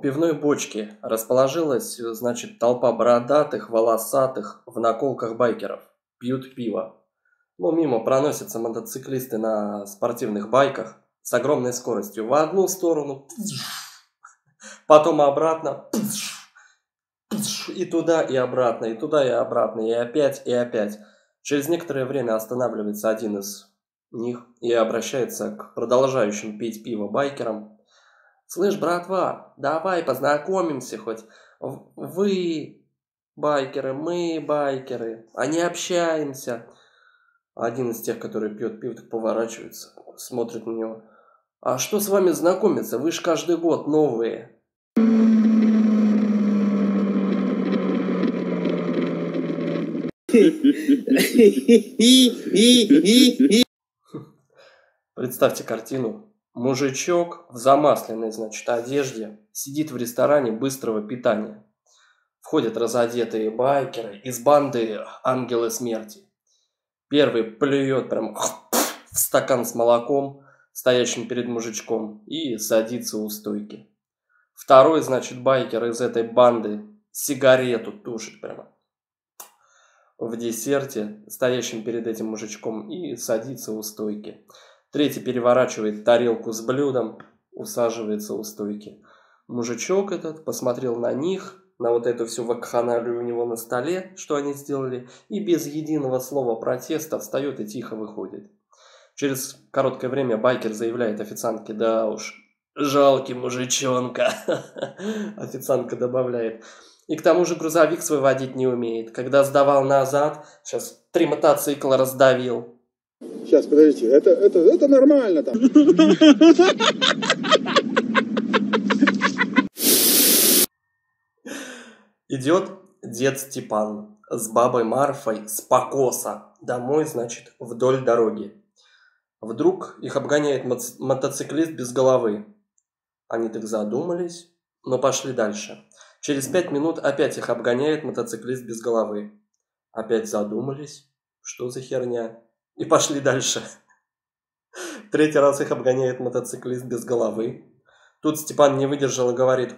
пивной бочки расположилась, значит, толпа бородатых, волосатых, в наколках байкеров. Пьют пиво. Ну, мимо проносятся мотоциклисты на спортивных байках с огромной скоростью. В одну сторону, потом обратно, и туда, и обратно, и туда, и обратно, и опять, и опять. Через некоторое время останавливается один из них и обращается к продолжающим пить пиво байкерам. «Слышь, братва, давай познакомимся хоть. Вы байкеры, мы байкеры, а не общаемся». Один из тех, который пьет пиво, поворачивается, смотрит на него. «А что с вами знакомиться? Вы ж каждый год новые». Представьте картину. Мужичок в замасленной, значит, одежде сидит в ресторане быстрого питания. Входят разодетые байкеры из банды «Ангелы смерти». Первый плюет прям в стакан с молоком, стоящим перед мужичком, и садится у стойки. Второй, значит, байкер из этой банды сигарету тушит прямо в десерте, стоящем перед этим мужичком, и садится у стойки. Третий переворачивает тарелку с блюдом, усаживается у стойки. Мужичок этот посмотрел на них, на вот эту всю вакханалию у него на столе, что они сделали, и без единого слова протеста встает и тихо выходит. Через короткое время байкер заявляет официантке, да уж, жалкий мужичонка. Официантка добавляет, и к тому же грузовик свой водить не умеет. Когда сдавал назад, сейчас три мотоцикла раздавил. Сейчас, подождите, это, это, это нормально там. Идет дед Степан с бабой Марфой с покоса домой, значит, вдоль дороги. Вдруг их обгоняет мотоциклист без головы. Они так задумались, но пошли дальше. Через пять минут опять их обгоняет мотоциклист без головы. Опять задумались, что за херня, и пошли дальше. Третий раз их обгоняет мотоциклист без головы. Тут Степан не выдержал и говорит,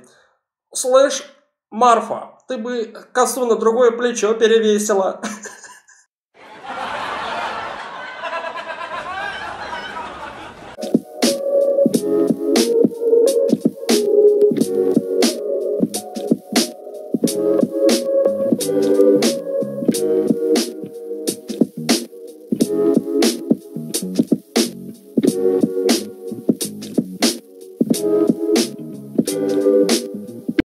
«Слышь, Марфа, ты бы косу на другое плечо перевесила».